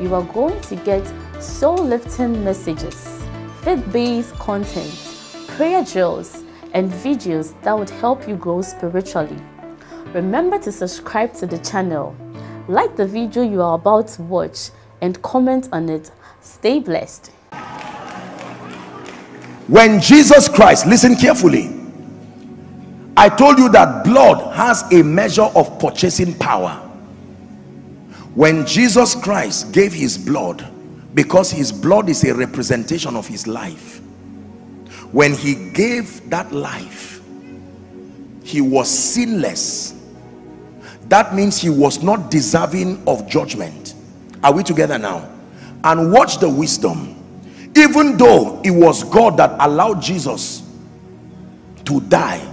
you are going to get soul-lifting messages, faith-based content, prayer drills, and videos that would help you grow spiritually. Remember to subscribe to the channel, like the video you are about to watch, and comment on it. Stay blessed. When Jesus Christ, listen carefully, I told you that blood has a measure of purchasing power. When Jesus Christ gave his blood, because his blood is a representation of his life, when he gave that life, he was sinless. That means he was not deserving of judgment. Are we together now? And watch the wisdom. Even though it was God that allowed Jesus to die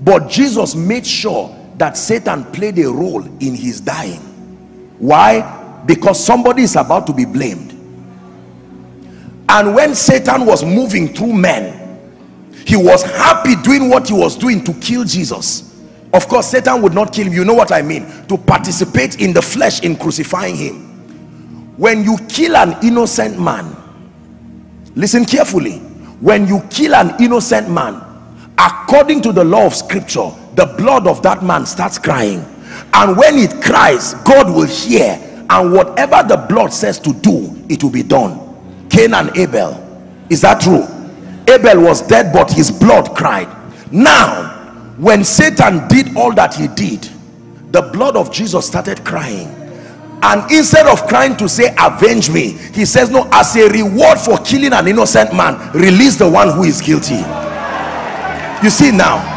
but Jesus made sure that Satan played a role in his dying. Why? Because somebody is about to be blamed. And when Satan was moving through men, he was happy doing what he was doing to kill Jesus. Of course, Satan would not kill him. You know what I mean? To participate in the flesh in crucifying him. When you kill an innocent man, listen carefully. When you kill an innocent man, according to the law of scripture the blood of that man starts crying and when it cries god will hear. And whatever the blood says to do it will be done. Cain and abel. Is that true? Abel was dead but his blood cried. Now when satan did all that he did the blood of jesus started crying. And instead of crying to say avenge me he says no as a reward for killing an innocent man release the one who is guilty. You see now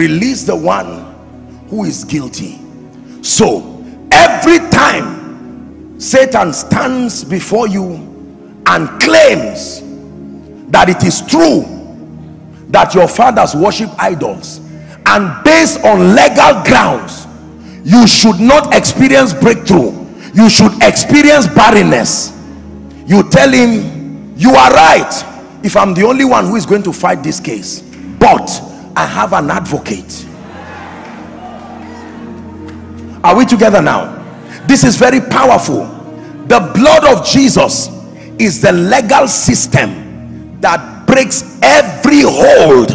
release the one who is guilty. So every time satan stands before you and claims that it is true that your fathers worship idols and based on legal grounds you should not experience breakthrough. You should experience barrenness. You tell him you are right. If i'm the only one who is going to fight this case but i have an advocate. Are we together now? This is very powerful. The blood of jesus is the legal system that breaks every hold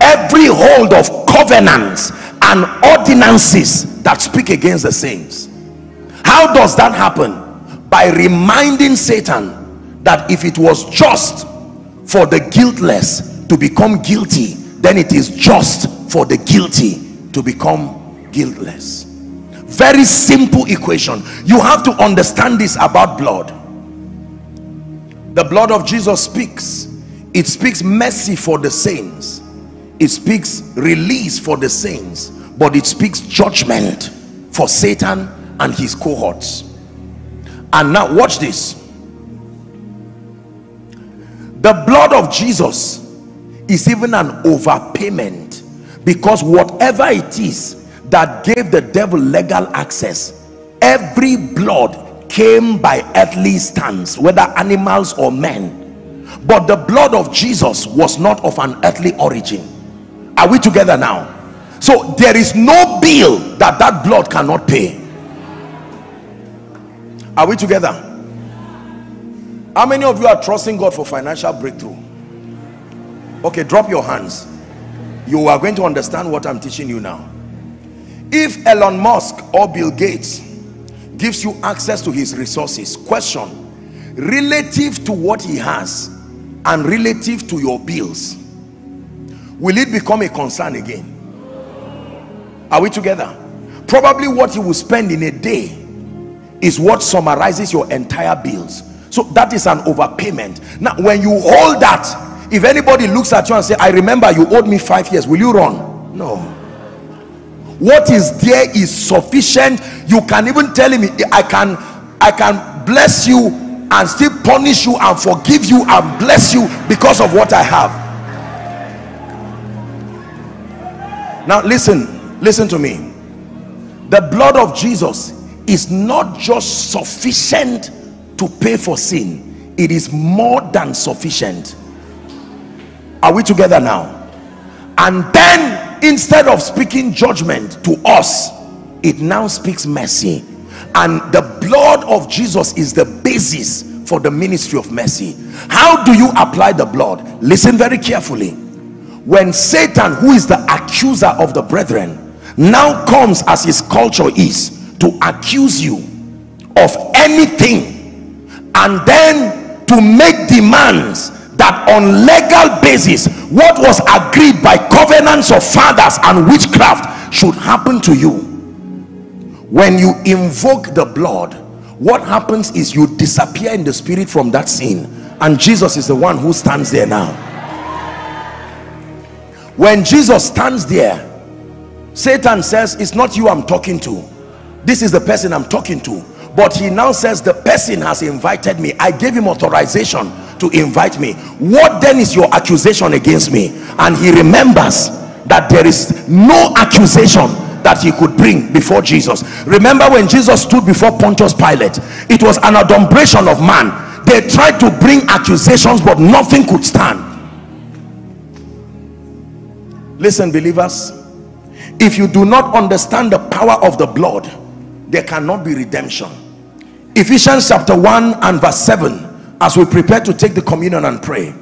every hold of covenants and ordinances that speak against the saints. How does that happen? By reminding satan that if it was just for the guiltless to become guilty then it is just for the guilty to become guiltless. Very simple equation. You have to understand this about blood. The blood of jesus speaks. It speaks mercy for the saints. It speaks release for the saints. But it speaks judgment for satan and his cohorts. And now watch this. The blood of jesus is even an overpayment. Because whatever it is that gave the devil legal access every blood came by earthly stands whether animals or men. But the blood of jesus was not of an earthly origin. Are we together now? So there is no bill that that blood cannot pay. Are we together? How many of you are trusting god for financial breakthrough okay drop your hands. You are going to understand what i'm teaching you now. If elon musk or bill gates gives you access to his resources question relative to what he has and relative to your bills will it become a concern again? Are we together? Probably what you will spend in a day is what summarizes your entire bills. So that is an overpayment. Now when you hold that if anybody looks at you and say i remember you owed me five years will you run? No. What is there is sufficient. You can even tell him i can i can bless you and still punish you and forgive you and bless you because of what i have. Now listen listen to me. The blood of jesus is not just sufficient to pay for sin. It is more than sufficient are we together now? And then instead of speaking judgment to us it now speaks mercy. And the blood of jesus is the basis for the ministry of mercy. How do you apply the blood? Listen very carefully. When satan who is the accuser of the brethren now comes as his culture is to accuse you of anything and then to make demands that on legal basis what was agreed by covenants of fathers and witchcraft should happen to you. When you invoke the blood what happens is you disappear in the spirit from that scene. And jesus is the one who stands there now. When jesus stands there satan says it's not you i'm talking to. This is the person i'm talking to. But he now says the person has invited me. I gave him authorization to invite me. What then is your accusation against me? And he remembers that there is no accusation that he could bring before jesus. Remember when jesus stood before pontius pilate? It was an adumbration of man. They tried to bring accusations but nothing could stand. Listen believers. If you do not understand the power of the blood there cannot be redemption. Ephesians chapter 1 and verse 7 as we prepare to take the communion and pray.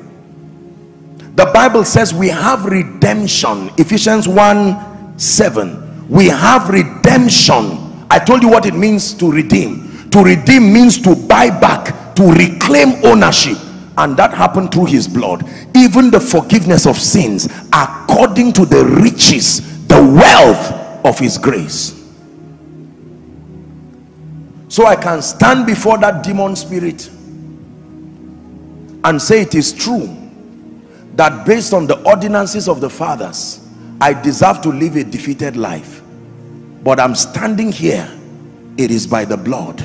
The bible says we have redemption. Ephesians 1 7 we have redemption. I told you what it means to redeem. To redeem means to buy back to reclaim ownership. And that happened through his blood. Even the forgiveness of sins according to the riches the wealth of his grace. So I can stand before that demon spirit and say it is true that based on the ordinances of the fathers I deserve to live a defeated life. But I'm standing here it is by the blood.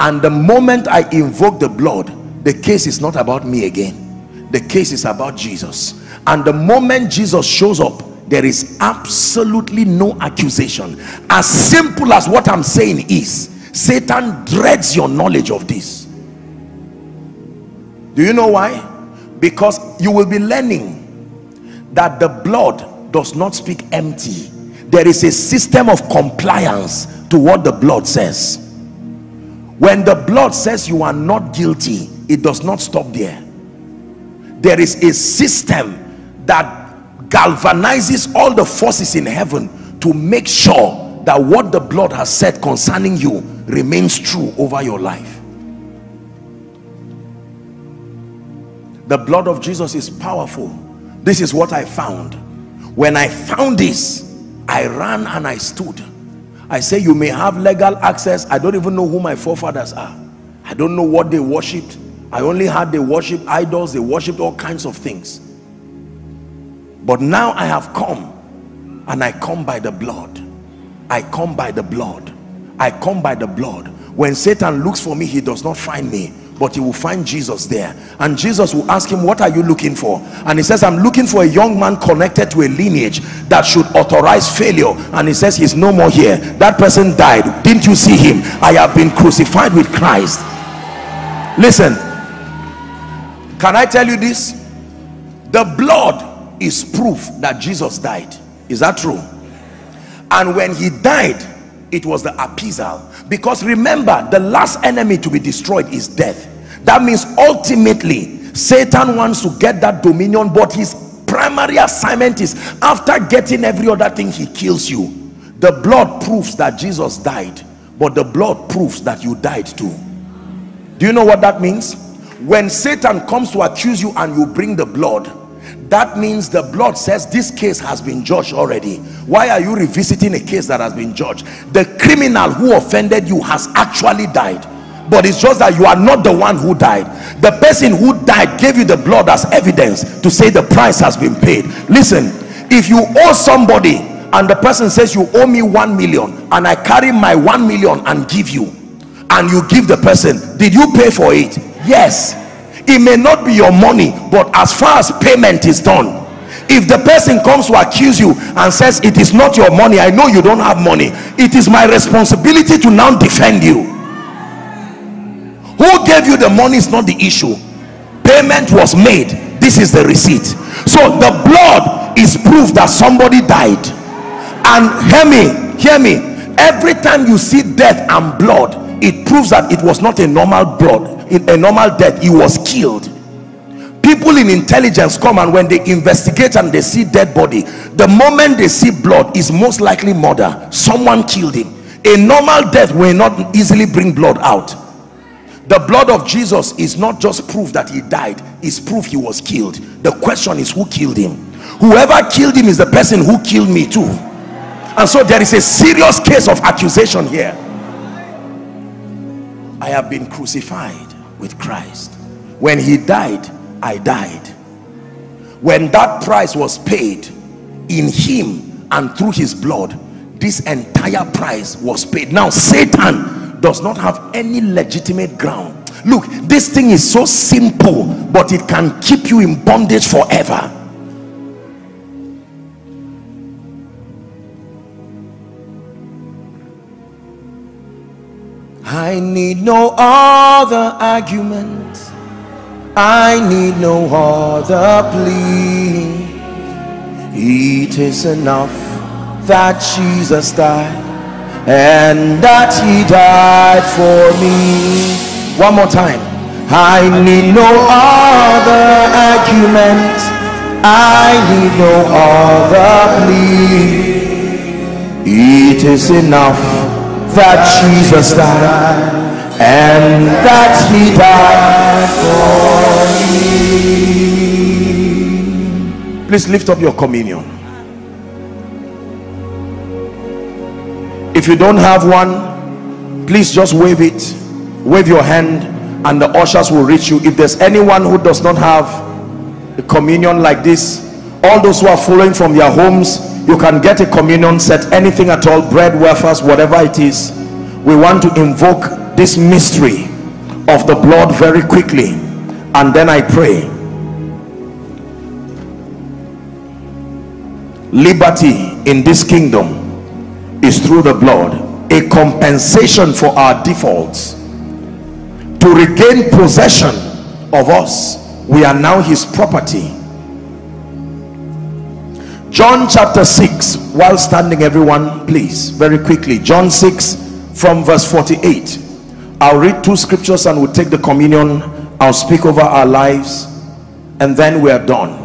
And the moment I invoke the blood the case is not about me again. The case is about Jesus. And the moment Jesus shows up there is absolutely no accusation. As simple as what I'm saying is Satan dreads your knowledge of this. Do you know why? Because you will be learning that the blood does not speak empty. There is a system of compliance to what the blood says. When the blood says you are not guilty, it does not stop there. There is a system that galvanizes all the forces in heaven to make sure that what the blood has said concerning you remains true over your life the blood of Jesus is powerful. This is what I found. When I found this I ran and I stood. I say you may have legal access. I don't even know who my forefathers are. I don't know what they worshipped. I only had they worship idols. They worshipped all kinds of things. But now I have come and I come by the blood. I come by the blood. I come by the blood. When Satan looks for me he does not find me but he will find Jesus there. And Jesus will ask him what are you looking for? And he says I'm looking for a young man connected to a lineage that should authorize failure. And he says he's no more here. That person died. Didn't you see him? I have been crucified with Christ. Listen. Can I tell you this? The blood is proof that Jesus died. Is that true? And when he died it was the appeasal. Because remember the last enemy to be destroyed is death. That means ultimately satan wants to get that dominion but his primary assignment is after getting every other thing he kills you. The blood proves that jesus died but the blood proves that you died too. Do you know what that means? When satan comes to accuse you and you bring the blood that means the blood says this case has been judged already. Why are you revisiting a case that has been judged? The criminal who offended you has actually died. But it's just that you are not the one who died. The person who died gave you the blood as evidence to say the price has been paid. Listen if you owe somebody and the person says you owe me one million and i carry my one million and give you and you give the person did you pay for it? Yes it may not be your money but as far as payment is done if the person comes to accuse you and says it is not your money i know you don't have money it is my responsibility to now defend you. Who gave you the money is not the issue. Payment was made. This is the receipt. So the blood is proof that somebody died. And hear me hear me. Every time you see death and blood it proves that it was not a normal blood. In a normal death he was killed. People in intelligence come and when they investigate and they see dead body the moment they see blood is most likely murder. Someone killed him. A normal death will not easily bring blood out. The blood of jesus is not just proof that he died it's proof he was killed. The question is who killed him? Whoever killed him is the person who killed me too. And so there is a serious case of accusation here i have been crucified with christ when he died I died. When that price was paid in him and through his blood, this entire price was paid. Now, Satan does not have any legitimate ground. Look, this thing is so simple, but it can keep you in bondage forever. I need no other argument I need no other plea. It is enough that Jesus died and that he died for me. One more time. I need no other argument. I need no other plea. It is enough that Jesus died and that he died for me. Please lift up your communion. If you don't have one, please just wave it. Wave your hand and the ushers will reach you. If there's anyone who does not have a communion like this, all those who are following from their homes, you can get a communion set, anything at all, bread, wafers, whatever it is. We want to invoke this mystery of the blood very quickly. And then I pray. Liberty in this kingdom is through the blood a compensation for our defaults. To regain possession of us we are now his property John chapter 6 while standing everyone please very quickly John 6 from verse 48 I'll read two scriptures and we'll take the communion. I'll speak over our lives and then we are done.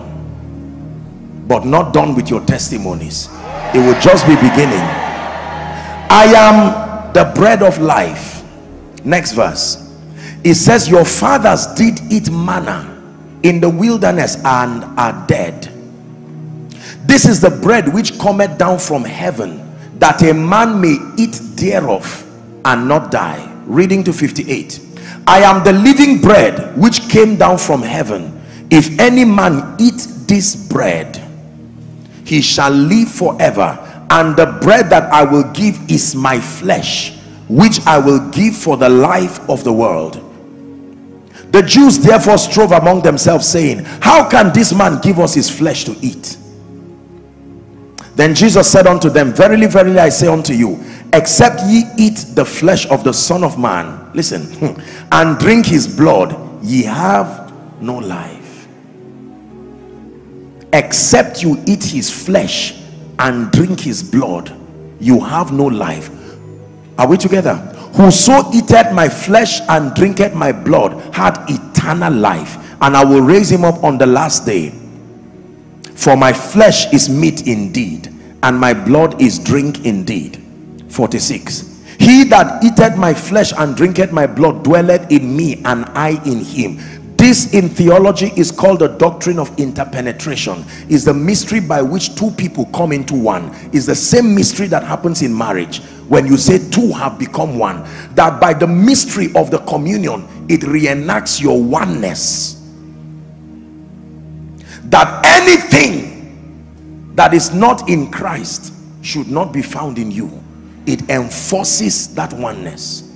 But not done with your testimonies. It will just be beginning. I am the bread of life. Next verse. It says, Your fathers did eat manna in the wilderness and are dead. This is the bread which cometh down from heaven, that a man may eat thereof and not die. Reading to 58 i am the living bread which came down from heaven. If any man eat this bread he shall live forever. And the bread that i will give is my flesh which i will give for the life of the world. The jews therefore strove among themselves saying how can this man give us his flesh to eat then jesus said unto them verily verily i say unto you except ye eat the flesh of the son of man listen hmm, and drink his blood ye have no life. Except you eat his flesh and drink his blood you have no life. Are we together? Whoso eateth my flesh and drinketh my blood had eternal life and i will raise him up on the last day for my flesh is meat indeed and my blood is drink indeed. 46 he that eateth my flesh and drinketh my blood dwelleth in me and i in him. This in theology is called the doctrine of interpenetration. Is the mystery by which two people come into one. Is the same mystery that happens in marriage. When you say two have become one that by the mystery of the communion it reenacts your oneness that anything that is not in christ should not be found in you. It enforces that oneness.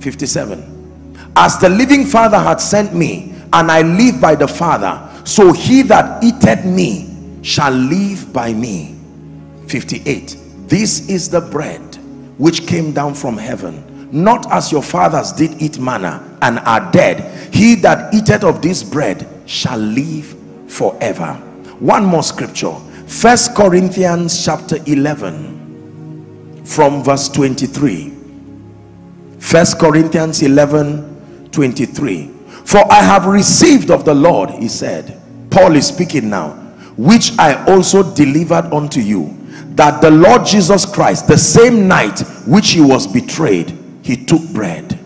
57 as the living father had sent me and i live by the father so he that eateth me shall live by me. 58 this is the bread which came down from heaven. Not as your fathers did eat manna and are dead. He that eateth of this bread shall live forever. One more scripture. First corinthians chapter 11 from verse 23 first corinthians 11 23 for i have received of the lord he said paul is speaking now which i also delivered unto you that the lord jesus christ the same night which he was betrayed he took bread.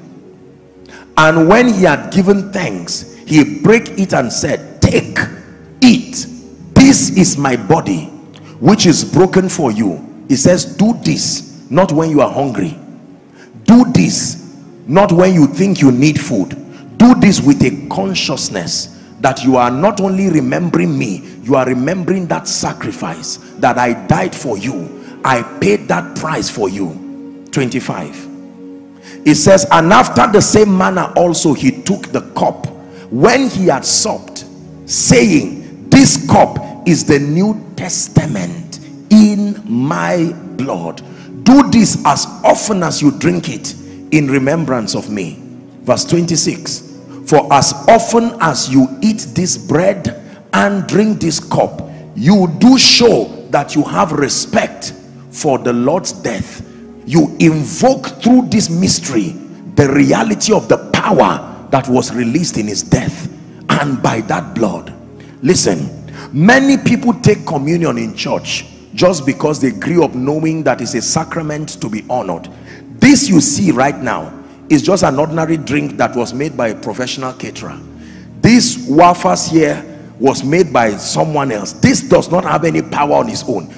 And when he had given thanks he break it and said take eat this is my body which is broken for you. He says do this not when you are hungry. Do this not when you think you need food. Do this with a consciousness that you are not only remembering me you are remembering that sacrifice that i died for you. I paid that price for you. 25 it says and after the same manner also he took the cup when he had supped saying this cup is the new testament in my blood. Do this as often as you drink it in remembrance of me. Verse 26 for as often as you eat this bread and drink this cup you do show that you have respect for the lord's death. You invoke through this mystery the reality of the power that was released in his death and by that blood. Listen many people take communion in church just because they grew up knowing that it's a sacrament to be honored. This you see right now is just an ordinary drink that was made by a professional caterer. This wafers here was made by someone else. This does not have any power on its own.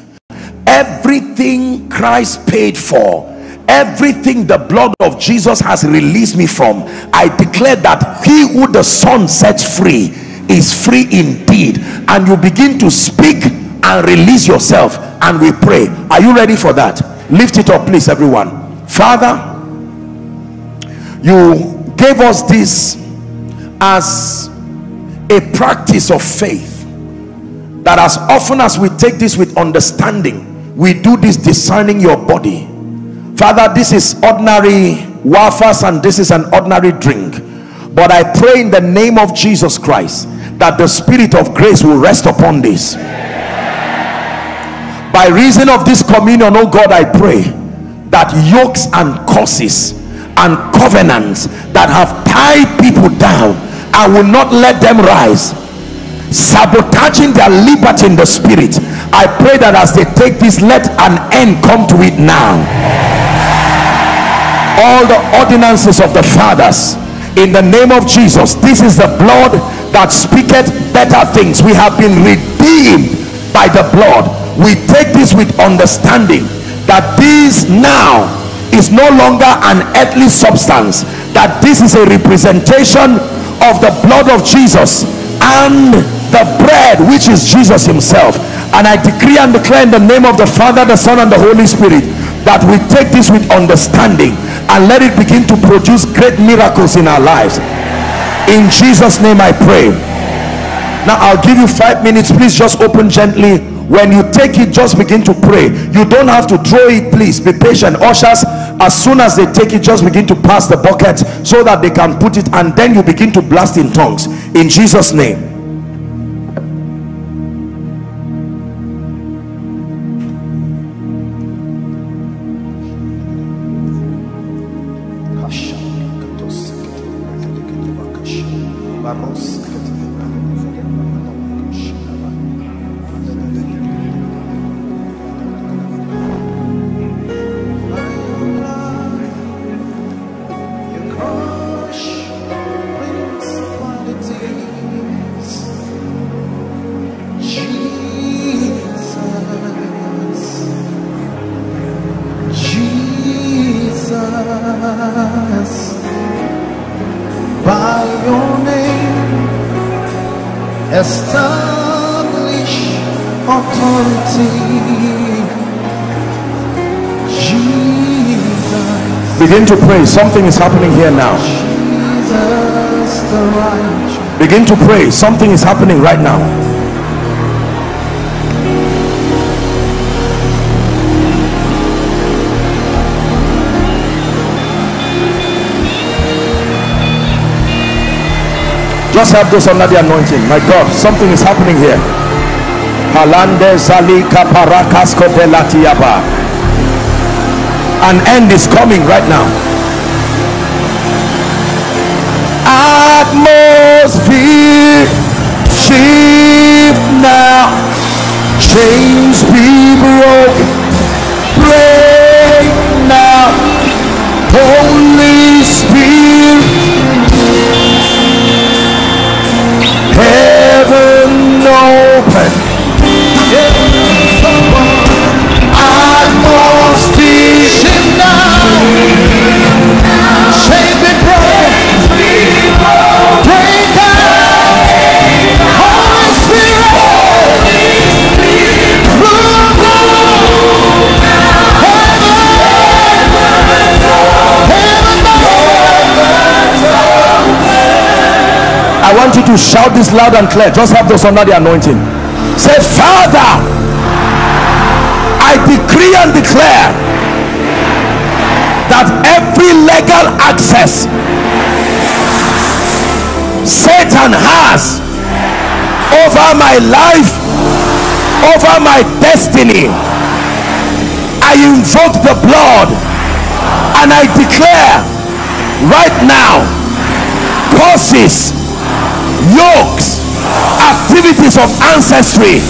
Everything christ paid for everything the blood of jesus has released me from i declare that he who the son sets free is free indeed. And you begin to speak and release yourself and we pray. Are you ready for that? Lift it up please everyone. Father you gave us this as a practice of faith that as often as we take this with understanding we do this discerning your body father this is ordinary wafers and this is an ordinary drink. But i pray in the name of jesus christ that the spirit of grace will rest upon this. By reason of this communion oh god i pray that yokes and curses and covenants that have tied people down I will not let them rise. Sabotaging their liberty in the spirit I pray that as they take this let an end come to it now all the ordinances of the fathers. In the name of Jesus this is the blood that speaketh better things. We have been redeemed by the blood. We take this with understanding that this now is no longer an earthly substance that this is a representation of the blood of Jesus and the bread which is Jesus himself. And I decree and declare in the name of the Father the Son and the Holy Spirit that we take this with understanding and let it begin to produce great miracles in our lives. In Jesus name I pray. Now I'll give you five minutes. Please just open gently. When you take it just begin to pray. You don't have to throw it. Please be patient. Ushers as soon as they take it just begin to pass the bucket so that they can put it and then you begin to blast in tongues. In jesus name Begin to pray. Something is happening here now. Begin to pray. Something is happening right now. Just have those under the anointing. My God, something is happening here. Halande zalika parakasko de latiaba. An end is coming right now. You shout this loud and clear. Just have those under the anointing. Say, Father, I decree and declare that every legal access Satan has over my life, over my destiny, I invoke the blood and I declare right now curses yokes activities of ancestry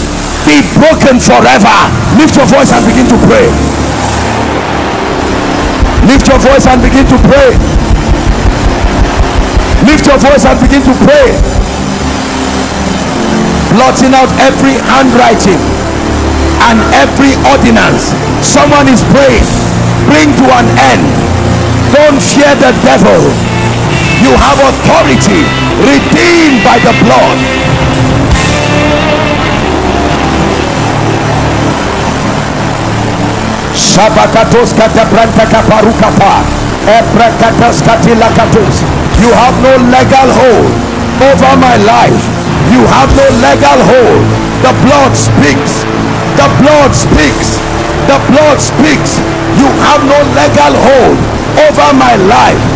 be broken forever. Lift your voice and begin to pray. Lift your voice and begin to pray. Lift your voice and begin to pray. Blotting out every handwriting and every ordinance. Someone is praying bring to an end. Don't fear the devil you have authority redeemed by the blood. You have no legal hold over my life. You have no legal hold. The blood speaks. The blood speaks. The blood speaks. You have no legal hold over my life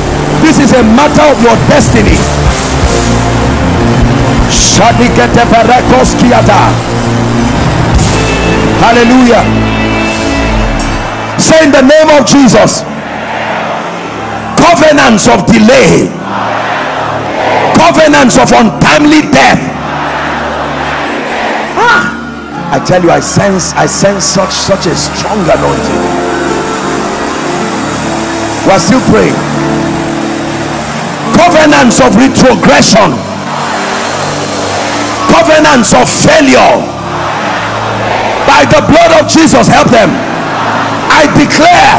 This is a matter of your destiny. Hallelujah. Say in the name of Jesus. Covenants of delay. Covenants of untimely death. Ah, I tell you, I sense, I sense such such a strong anointing. We're still praying. Covenants of retrogression. Covenants of failure. By the blood of Jesus help them. I declare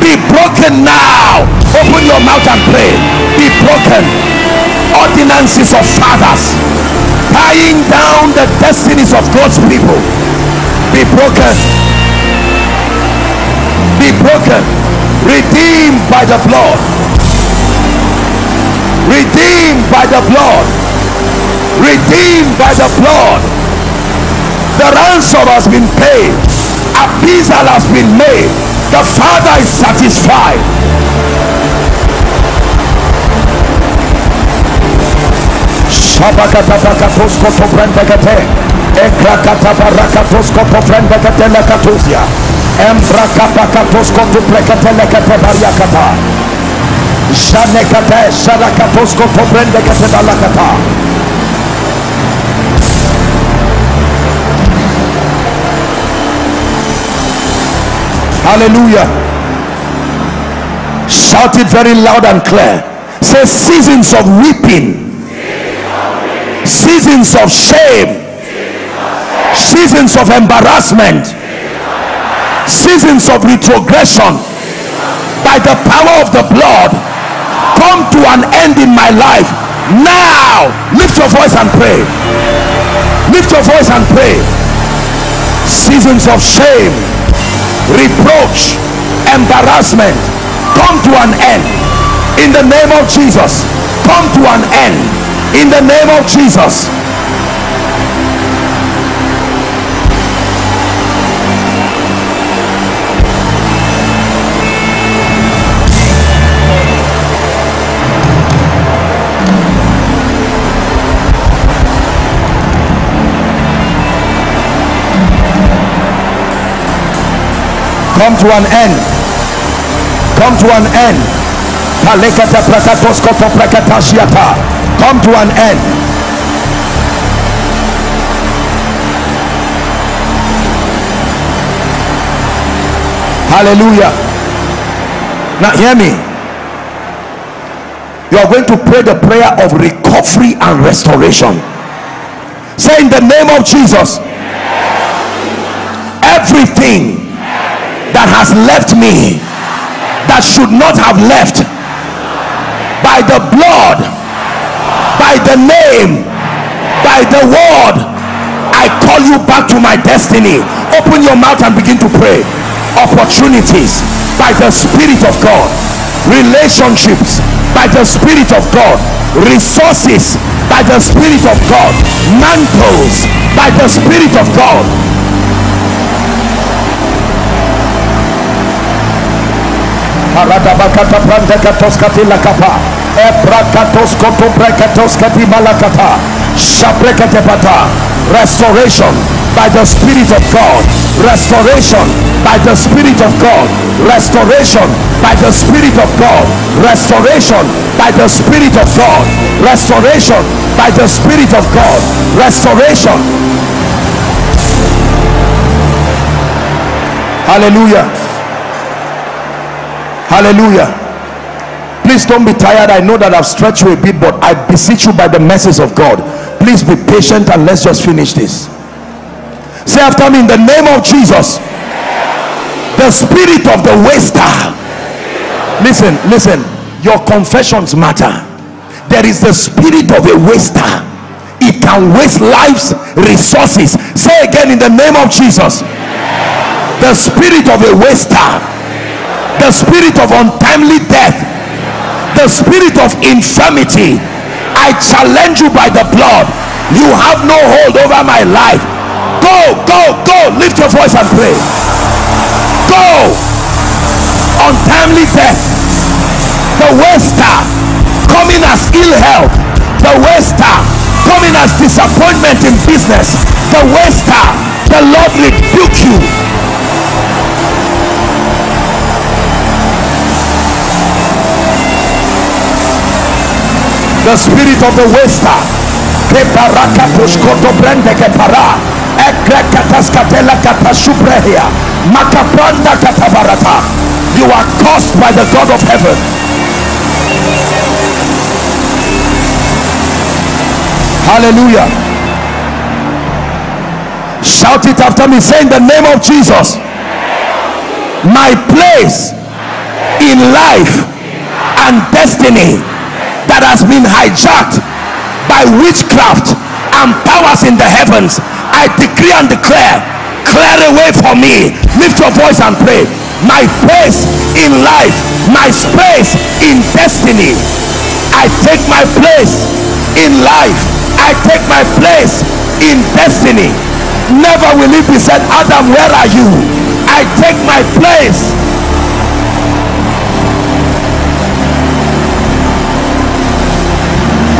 be broken now. Open your mouth and pray. Be broken. Ordinances of fathers. Tying down the destinies of God's people. Be broken. Be broken. Redeemed by the blood redeemed by the blood. Redeemed by the blood. The ransom has been paid. Appeasal has been made. The father is satisfied Hallelujah. Shout it very loud and clear. Say seasons of weeping. Seasons of shame. Seasons of embarrassment. Seasons of retrogression. By the power of the blood come to an end in my life. Now lift your voice and pray. Lift your voice and pray. Seasons of shame reproach embarrassment. Come to an end. In the name of jesus. Come to an end. In the name of jesus come to an end. Come to an end. Come to an end. Hallelujah. Now hear me. You are going to pray the prayer of recovery and restoration. Say in the name of jesus everything that has left me that should not have left by the blood by the name by the word i call you back to my destiny. Open your mouth and begin to pray. Opportunities by the spirit of god. Relationships by the spirit of god. Resources by the spirit of god. Mantles by the spirit of god Paradabakata brandekatoskati lakapa. Ebrakatoskoto brekatoskati malakata. Shaprekatepata. Restoration by the Spirit of God. Restoration by the Spirit of God. Restoration by the Spirit of God. Restoration by the Spirit of God. Restoration by the Spirit of God. Restoration. Hallelujah. Hallelujah. Please don't be tired. I know that I've stretched you a bit, but I beseech you by the mercies of God. Please be patient and let's just finish this. Say after me in the name of Jesus. The spirit of the waster. Listen, listen. Your confessions matter. There is the spirit of a waster. It can waste lives, resources. Say again in the name of Jesus. The spirit of a waster the spirit of untimely death. The spirit of infirmity. I challenge you by the blood. You have no hold over my life. Go go go. Lift your voice and pray. Go. Untimely death. The waster. Coming as ill health. The waster. Coming as disappointment in business. The waster. The lord rebuke you the spirit of the waster. You are caused by the god of heaven. Hallelujah. Shout it after me. Say in the name of jesus. My place in life and destiny has been hijacked by witchcraft and powers in the heavens. I decree and declare clear away for me. Lift your voice and pray. My place in life my space in destiny. I take my place in life. I take my place in destiny. Never will it be said adam where are you? I take my place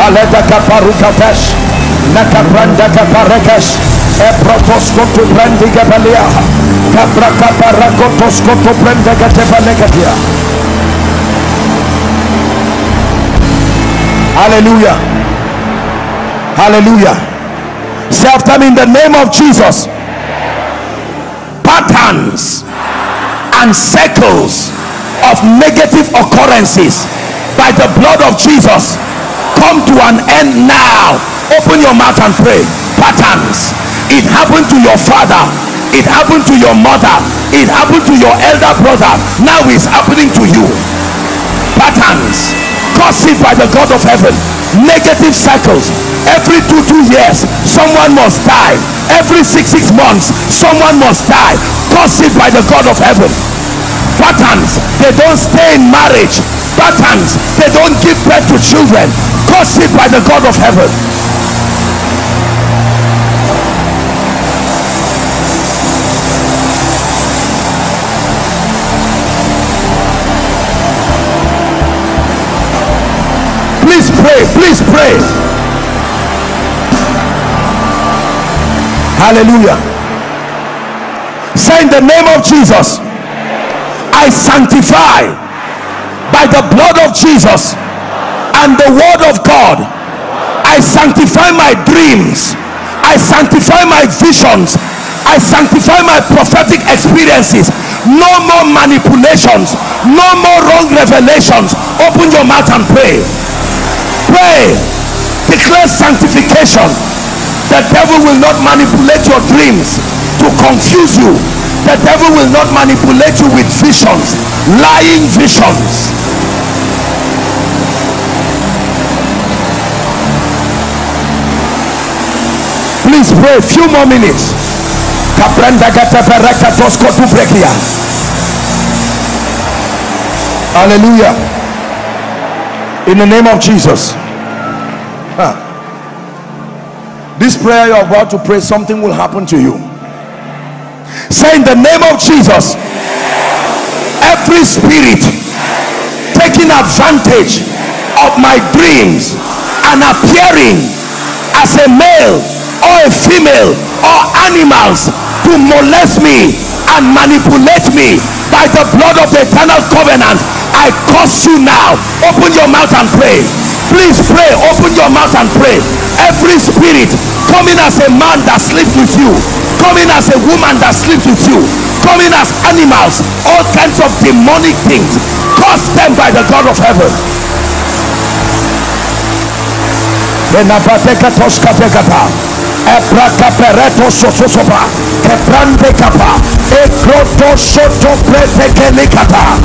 aleta kaparukapesh nakabranda kaparekesh tebalegatia hallelujah hallelujah say after me in the name of jesus. Patterns and circles of negative occurrences by the blood of Jesus come to an end now. Open your mouth and pray. Patterns. It happened to your father. It happened to your mother. It happened to your elder brother. Now it's happening to you. Patterns. Caused by the God of heaven. Negative cycles. Every two two years someone must die. Every six six months someone must die. Caused by the God of heaven. Patterns. They don't stay in marriage. Patterns. They don't give birth to children caused by the God of heaven. Please pray please pray. Hallelujah. Say in the name of jesus i sanctify by the blood of jesus and the word of god. I sanctify my dreams. I sanctify my visions. I sanctify my prophetic experiences. No more manipulations. No more wrong revelations. Open your mouth and pray. Pray. Declare sanctification. The devil will not manipulate your dreams to confuse you. The devil will not manipulate you with visions lying visions please pray a few more minutes. Hallelujah. In the name of jesus. Huh. this prayer you're about to pray something will happen to you. Say in the name of jesus every spirit taking advantage of my dreams and appearing as a male or a female or animals to molest me and manipulate me by the blood of the eternal covenant i curse you now. Open your mouth and pray. Please pray. Open your mouth and pray. Every spirit coming as a man that sleeps with you coming as a woman that sleeps with you coming as animals all kinds of demonic things curse them by the god of heaven. Benabateka toska bekapa. Ebraka pereto kapa. Ekroto soto likata.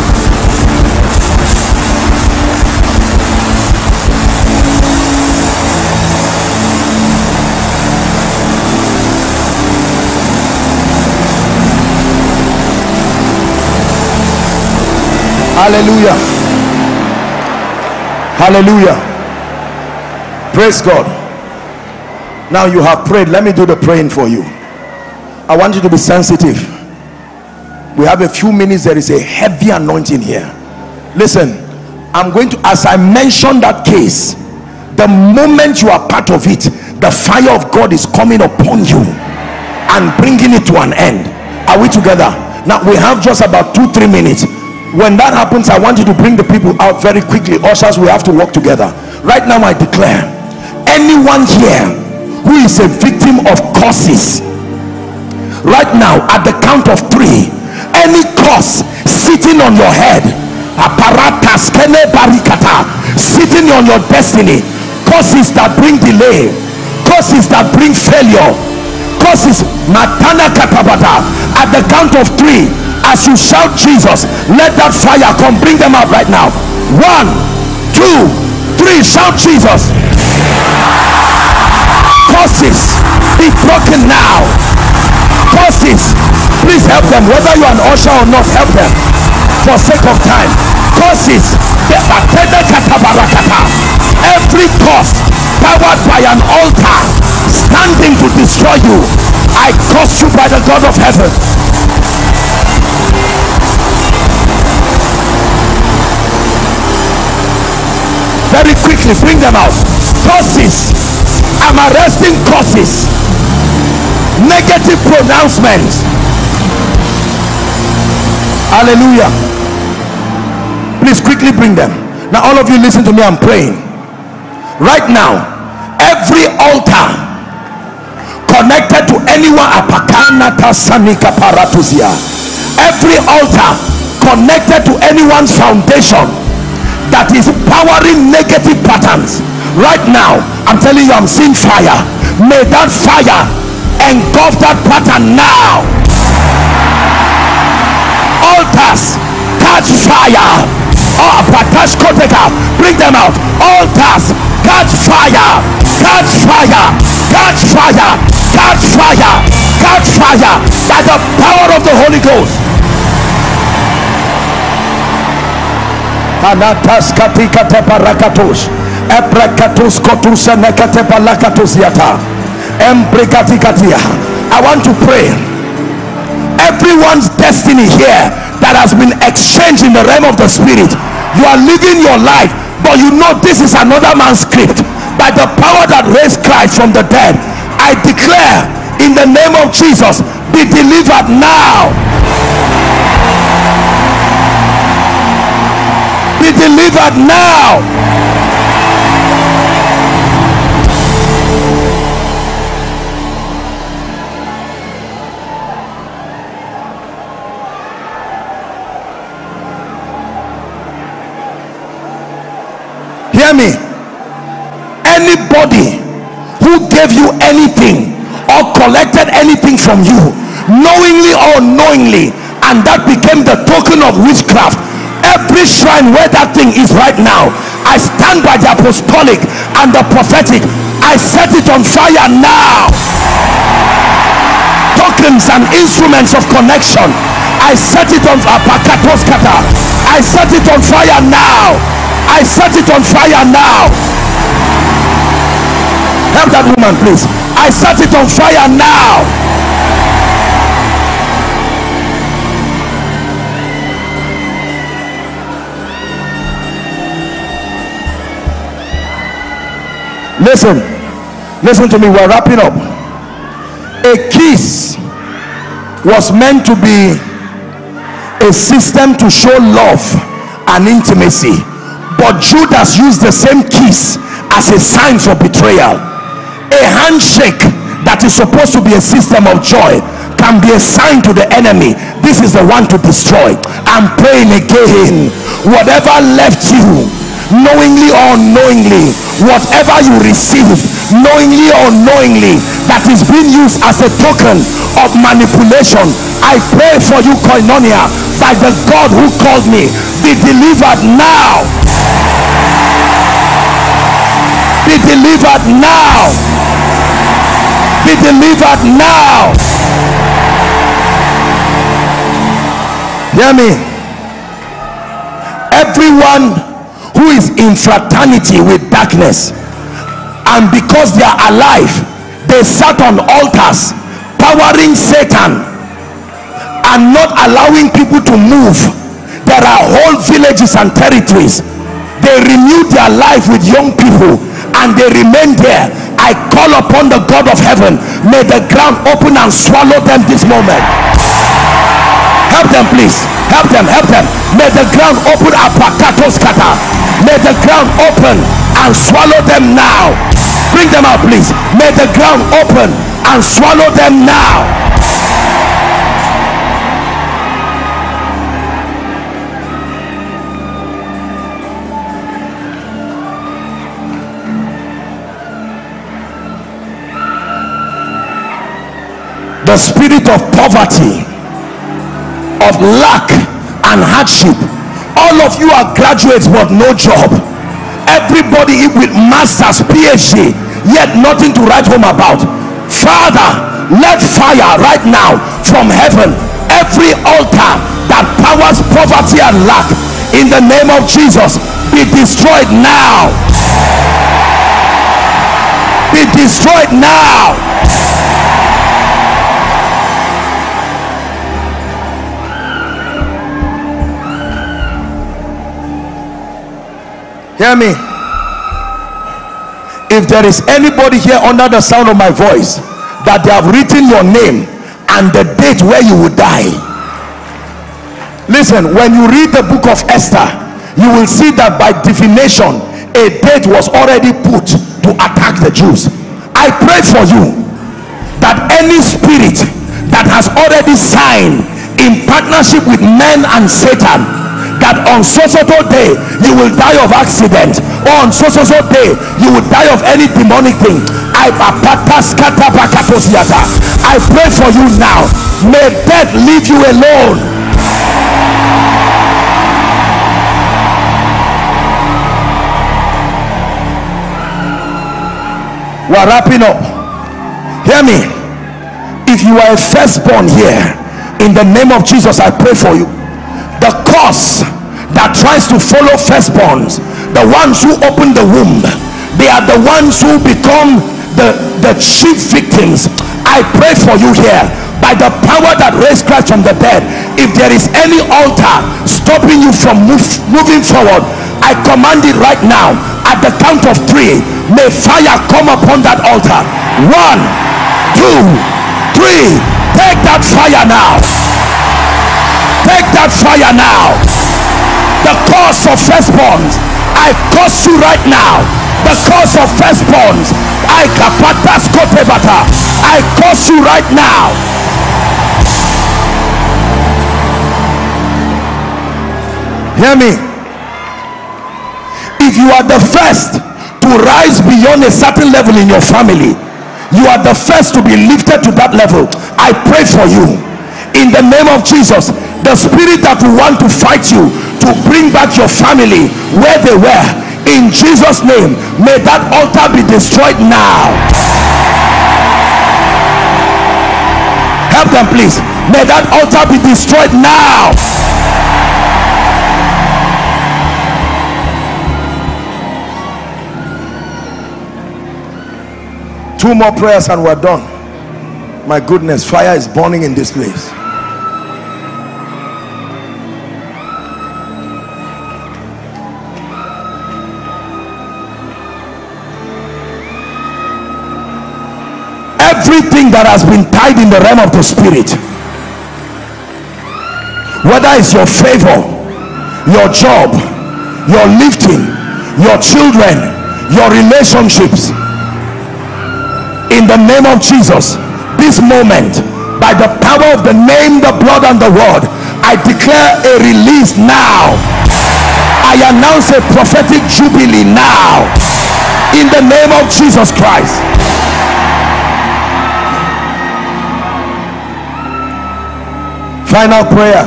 Hallelujah. Hallelujah. Praise God. Now you have prayed. Let me do the praying for you. I want you to be sensitive. We have a few minutes. There is a heavy anointing here. Listen, I'm going to, as I mentioned that case, the moment you are part of it, the fire of God is coming upon you and bringing it to an end. Are we together? Now we have just about two, three minutes. When that happens, I want you to bring the people out very quickly. Ushers, we have to work together. Right now, I declare anyone here who is a victim of curses. Right now at the count of three any curse sitting on your head apparatus barikata sitting on your destiny curses that bring delay curses that bring failure curses matana katabata at the count of three as you shout jesus let that fire come bring them out right now. One two three shout jesus curses be broken now. Curses please help them whether you are an usher or not help them. For sake of time. Curses every curse powered by an altar standing to destroy you i curse you by the god of heaven. Very quickly bring them out. Curses i'm arresting curses negative pronouncements. Hallelujah. Please quickly bring them. Now all of you listen to me. I'm praying. Right now every altar connected to anyone every altar connected to anyone's foundation that is powering negative patterns right now i'm telling you i'm seeing fire. May that fire engulf that pattern now. Altars catch fire. Oh patashkoteka bring them out. Altars catch fire. Catch fire. Catch fire. Catch fire. Catch fire. By the power of the holy ghost. Anatas katika teparakatos i want to pray. Everyone's destiny here that has been exchanged in the realm of the spirit. You are living your life but you know this is another man's script. By the power that raised christ from the dead i declare in the name of jesus be delivered now. Be delivered now hear me? Anybody who gave you anything or collected anything from you knowingly or unknowingly and that became the token of witchcraft every shrine where that thing is right now i stand by the apostolic and the prophetic. I set it on fire now. Tokens and instruments of connection. I set it on i set it on fire now i set it on fire now. Help that woman please. I set it on fire now. Listen. Listen to me. We're wrapping up. A kiss was meant to be a system to show love and intimacy but judas used the same kiss as a sign for betrayal. A handshake that is supposed to be a system of joy can be a sign to the enemy this is the one to destroy. I'm praying again. Whatever left you knowingly or unknowingly whatever you received knowingly or unknowingly that is being used as a token of manipulation i pray for you koinonia by the god who called me be delivered now be delivered now. Be delivered now. Hear me. Everyone who is in fraternity with darkness and because they are alive they sat on altars powering satan and not allowing people to move. There are whole villages and territories. They renewed their life with young people and they remain there. I call upon the god of heaven. May the ground open and swallow them this moment. Help them please. Help them help them. May the ground open. Apakatoskata. May the ground open and swallow them now. Bring them out please. May the ground open and swallow them now the spirit of poverty of lack and hardship. All of you are graduates but no job. Everybody with masters phd yet nothing to write home about. Father let fire right now from heaven every altar that powers poverty and lack in the name of jesus be destroyed now. Be destroyed now hear me. If there is anybody here under the sound of my voice that they have written your name and the date where you will die listen when you read the book of esther you will see that by divination a date was already put to attack the jews. I pray for you that any spirit that has already signed in partnership with men and satan that on so so day you will die of accident. On so so so day you will die of any demonic thing. I i pray for you now. May death leave you alone. We're wrapping up. Hear me. If you are a firstborn here in the name of jesus i pray for you the cause that tries to follow firstborns. The ones who open the womb they are the ones who become the the chief victims. I pray for you here. By the power that raised christ from the dead if there is any altar stopping you from move, moving forward i command it right now. At the count of three may fire come upon that altar. One two three. Take that fire now take that fire now. The cause of firstborns i curse you right now. The cause of firstborns i kapatas i curse you right now. Hear me. If you are the first to rise beyond a certain level in your family you are the first to be lifted to that level. I pray for you. In the name of jesus the spirit that will want to fight you to bring back your family where they were. In jesus name may that altar be destroyed now. Help them please. May that altar be destroyed now. Two more prayers and we're done. My goodness fire is burning in this place that has been tied in the realm of the spirit. Whether it's your favor your job your lifting your children your relationships. In the name of jesus this moment by the power of the name the blood and the word i declare a release now. I announce a prophetic jubilee now. In the name of jesus christ final prayer.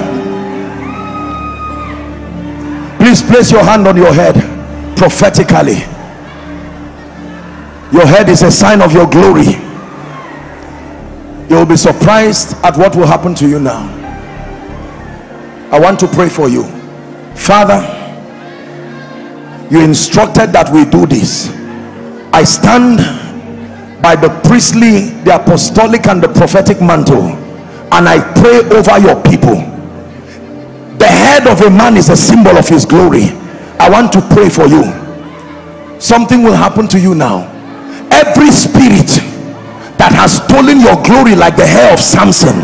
Please place your hand on your head prophetically. Your head is a sign of your glory. You will be surprised at what will happen to you now. I want to pray for you. Father you instructed that we do this. I stand by the priestly the apostolic and the prophetic mantle and i pray over your people. The head of a man is a symbol of his glory. I want to pray for you. Something will happen to you now. Every spirit that has stolen your glory like the hair of samson.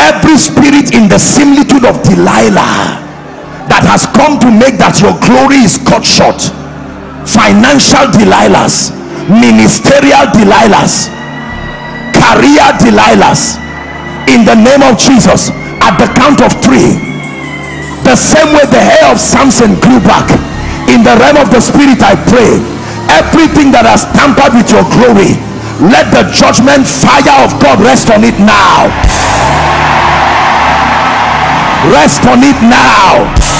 Every spirit in the similitude of delilah that has come to make that your glory is cut short. Financial delilahs ministerial delilahs career delilahs. In the name of jesus at the count of three the same way the hair of samson grew back in the realm of the spirit i pray everything that has tampered with your glory let the judgment fire of god rest on it now. Rest on it now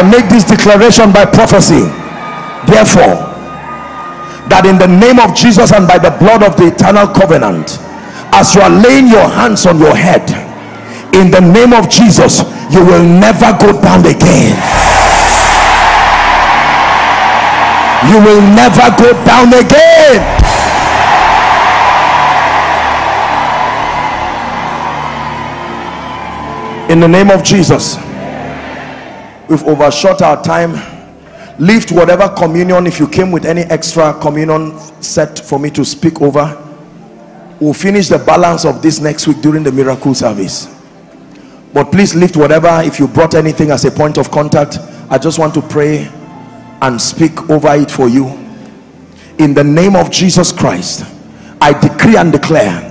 I make this declaration by prophecy. Therefore that in the name of Jesus and by the blood of the eternal covenant as you are laying your hands on your head in the name of Jesus you will never go down again. You will never go down again. In the name of Jesus we've overshot our time. Lift whatever communion if you came with any extra communion set for me to speak over. We'll finish the balance of this next week during the miracle service. But please lift whatever if you brought anything as a point of contact i just want to pray and speak over it for you. In the name of Jesus Christ I decree and declare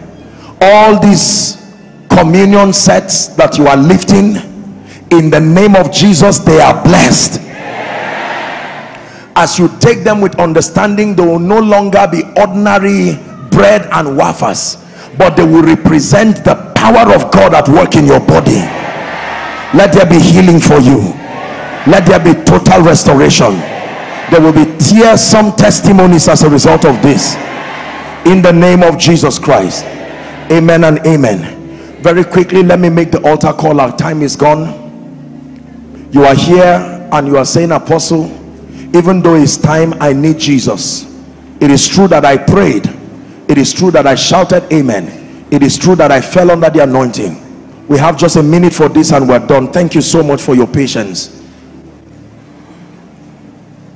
all these communion sets that you are lifting in the name of Jesus they are blessed. As you take them with understanding they will no longer be ordinary bread and wafers but they will represent the power of God at work in your body. Let there be healing for you. Let there be total restoration. There will be tears some testimonies as a result of this. In the name of Jesus Christ. Amen and amen. Very quickly let me make the altar call. Our time is gone you are here and you are saying apostle even though it's time I need Jesus it is true that I prayed it is true that I shouted amen it is true that I fell under the anointing we have just a minute for this and we're done thank you so much for your patience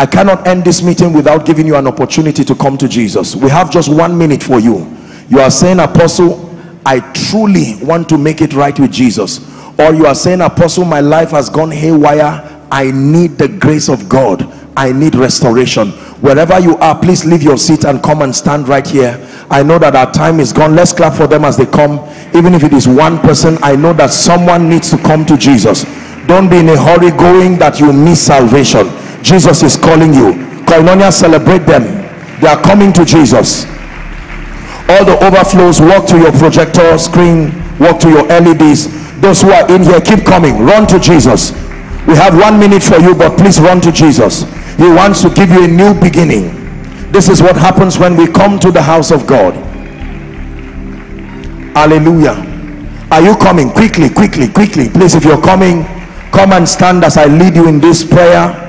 I cannot end this meeting without giving you an opportunity to come to Jesus. We have just one minute for you. You are saying, Apostle, I truly want to make it right with Jesus. Or you are saying, Apostle, my life has gone haywire. I need the grace of God. I need restoration. Wherever you are, please leave your seat and come and stand right here. I know that our time is gone. Let's clap for them as they come. Even if it is one person, I know that someone needs to come to Jesus. Don't be in a hurry going that you miss salvation Jesus is calling you. Koinonia, celebrate them. They are coming to Jesus. All the overflows, walk to your projector screen, walk to your LEDs. Those who are in here, keep coming. Run to Jesus. We have one minute for you, but please run to Jesus. He wants to give you a new beginning. This is what happens when we come to the house of God. Hallelujah. Are you coming? Quickly, quickly, quickly. Please, if you're coming, come and stand as I lead you in this prayer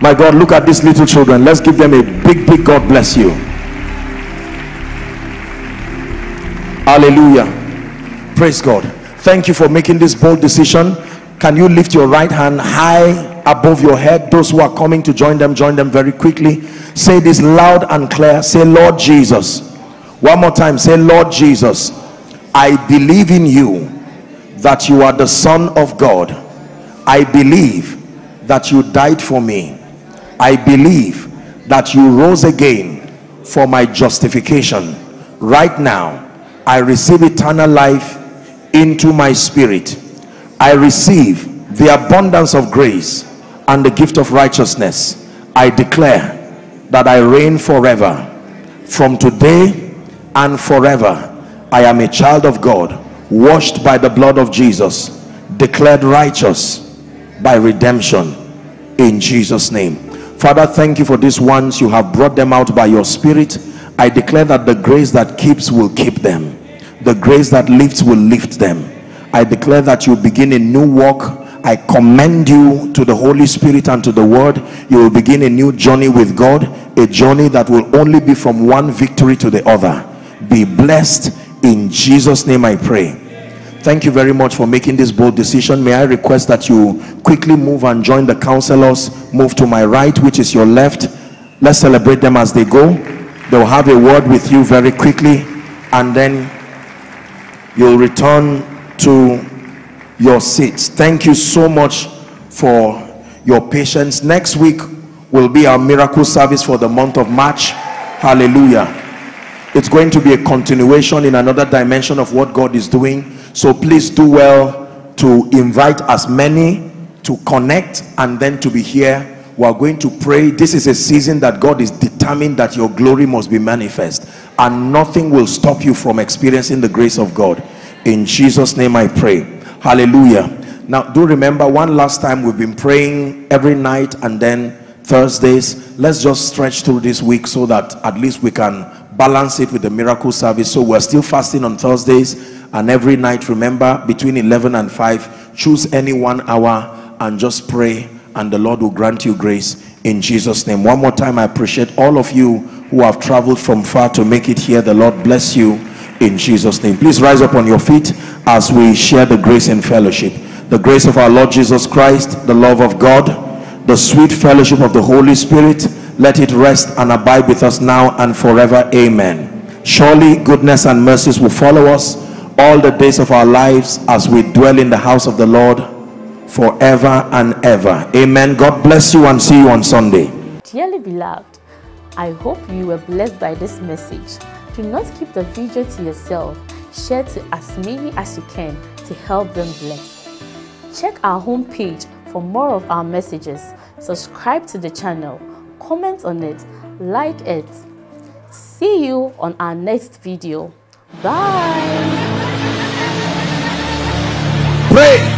my God look at these little children let's give them a big big God bless you hallelujah praise God. Thank you for making this bold decision. Can you lift your right hand high above your head? Those who are coming to join them join them very quickly. Say this loud and clear. Say Lord Jesus. One more time. Say Lord Jesus I believe in you that you are the son of God. I believe that you died for me. I believe that you rose again for my justification. Right now I receive eternal life into my spirit I receive the abundance of grace and the gift of righteousness I declare that I reign forever from today and forever I am a child of God washed by the blood of Jesus declared righteous by redemption in Jesus name Father, thank you for these ones. You have brought them out by your spirit. I declare that the grace that keeps will keep them. The grace that lifts will lift them. I declare that you begin a new walk. I commend you to the Holy Spirit and to the Word. You will begin a new journey with God, a journey that will only be from one victory to the other. Be blessed in Jesus' name, I pray thank you very much for making this bold decision may i request that you quickly move and join the counselors move to my right which is your left let's celebrate them as they go they'll have a word with you very quickly and then you'll return to your seats. Thank you so much for your patience. Next week will be our miracle service for the month of march. Hallelujah. It's going to be a continuation in another dimension of what god is doing. So please do well to invite as many to connect and then to be here we are going to pray. This is a season that god is determined that your glory must be manifest and nothing will stop you from experiencing the grace of god. In jesus name i pray. Hallelujah. Now do remember one last time we've been praying every night and then thursdays. Let's just stretch through this week so that at least we can balance it with the miracle service. So we're still fasting on thursdays. And every night remember between 11 and 5 choose any one hour and just pray and the lord will grant you grace. In jesus name. One more time i appreciate all of you who have traveled from far to make it here. The lord bless you in jesus name. Please rise up on your feet as we share the grace and fellowship. The grace of our lord jesus christ the love of god the sweet fellowship of the holy spirit let it rest and abide with us now and forever. Amen. Surely goodness and mercies will follow us all the days of our lives as we dwell in the house of the Lord forever and ever. Amen. God bless you and see you on Sunday. Dearly beloved, I hope you were blessed by this message. Do not keep the video to yourself. Share to as many as you can to help them bless. Check our homepage for more of our messages. Subscribe to the channel, comment on it, like it. See you on our next video. Bye. Pray,